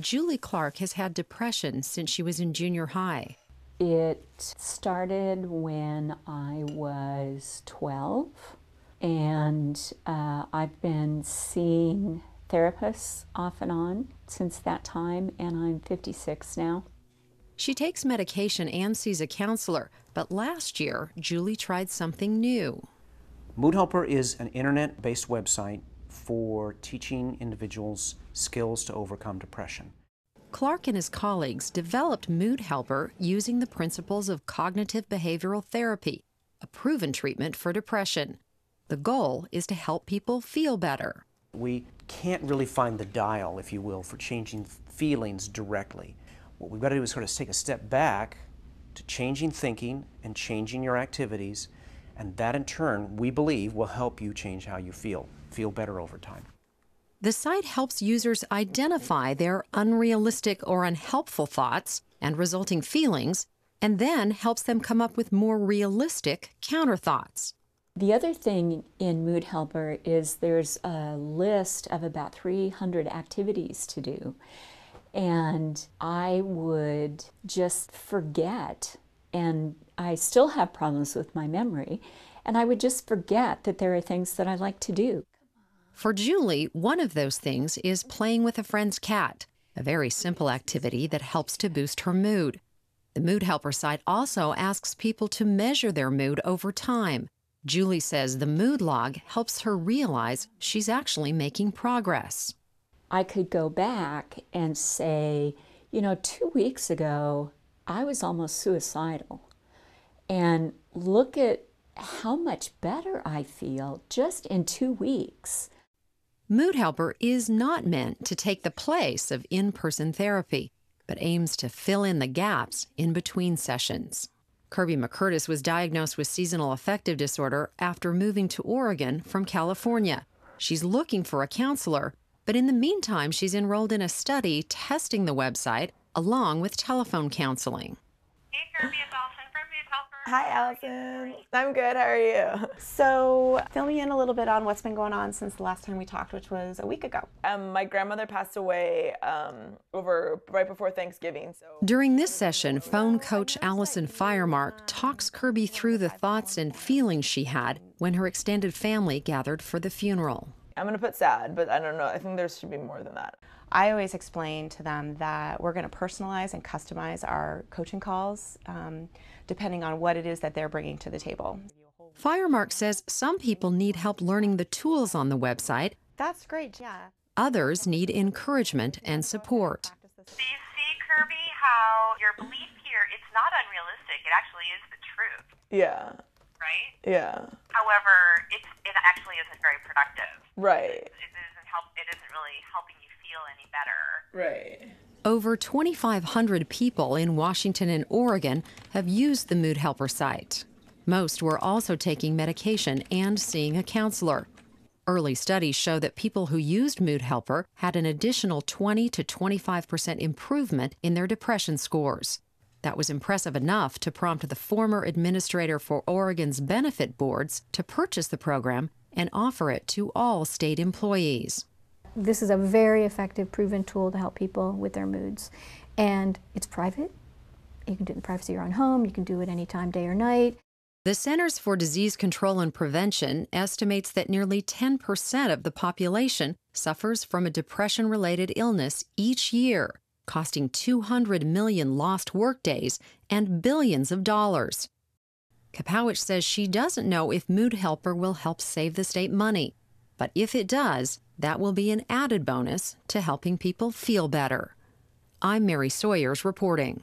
Julie Clark has had depression since she was in junior high. It started when I was 12, and uh, I've been seeing therapists off and on since that time, and I'm 56 now. She takes medication and sees a counselor, but last year, Julie tried something new. Mood Helper is an internet based website for teaching individuals skills to overcome depression. Clarke and his colleagues developed Mood Helper using the principles of cognitive behavioral therapy, a proven treatment for depression. The goal is to help people feel better. We can't really find the dial, if you will, for changing feelings directly. What we've got to do is sort of take a step back to changing thinking and changing your activities, and that in turn, we believe, will help you change how you feel, feel better over time. The site helps users identify their unrealistic or unhelpful thoughts and resulting feelings, and then helps them come up with more realistic counter thoughts. The other thing in Mood Helper is there's a list of about 300 activities to do. And I would just forget, and I still have problems with my memory, and I would just forget that there are things that I like to do. For Julie, one of those things is playing with a friend's cat, a very simple activity that helps to boost her mood. The Mood Helper site also asks people to measure their mood over time. Julie says the mood log helps her realize she's actually making progress. I could go back and say, you know, two weeks ago, I was almost suicidal. And look at how much better I feel just in two weeks. Mood Helper is not meant to take the place of in person therapy, but aims to fill in the gaps in between sessions. Kirby McCurtis was diagnosed with seasonal affective disorder after moving to Oregon from California. She's looking for a counselor, but in the meantime, she's enrolled in a study testing the website along with telephone counseling. Hey, Kirby, it's Allison from Mood Helper. Hi, Allison. I'm good. How are you? So, fill me in a little bit on what's been going on since the last time we talked, which was a week ago. Um, my grandmother passed away um, over right before Thanksgiving. So During this session, phone coach Allison Firemark talks Kirby through the thoughts and feelings she had when her extended family gathered for the funeral. I'm gonna put sad, but I don't know. I think there should be more than that. I always explain to them that we're going to personalize and customize our coaching calls um, depending on what it is that they're bringing to the table. Firemark says some people need help learning the tools on the website, That's great, yeah. others need encouragement and support. Do you see, Kirby, how your belief here, it's not unrealistic. It actually is the truth, Yeah. right? Yeah. However, it's, it actually isn't very productive. Right. It isn't, help, it isn't really helping you feel any better. Right. Over 2,500 people in Washington and Oregon have used the Mood Helper site. Most were also taking medication and seeing a counselor. Early studies show that people who used Mood Helper had an additional 20 to 25 percent improvement in their depression scores. That was impressive enough to prompt the former administrator for Oregon's benefit boards to purchase the program and offer it to all state employees. This is a very effective, proven tool to help people with their moods. And it's private. You can do it in the privacy of your own home. You can do it anytime, day or night. The Centers for Disease Control and Prevention estimates that nearly 10% of the population suffers from a depression related illness each year, costing 200 million lost workdays and billions of dollars. Kapowicz says she doesn't know if Mood Helper will help save the state money, but if it does, that will be an added bonus to helping people feel better. I'm Mary Sawyers reporting.